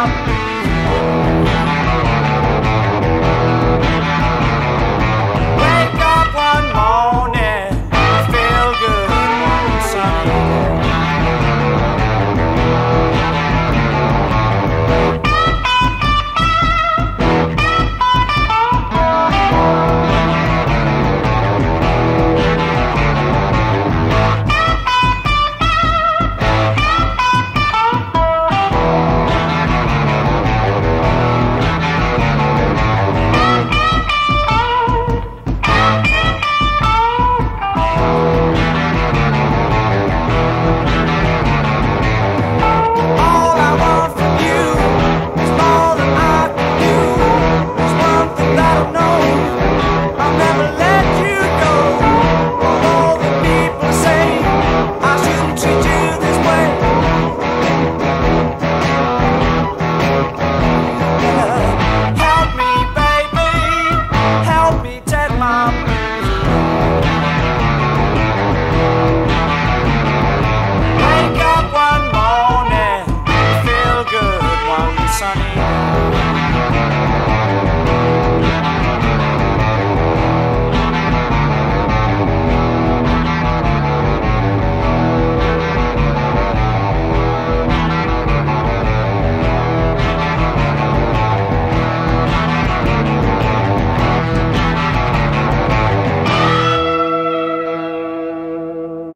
Wake Wake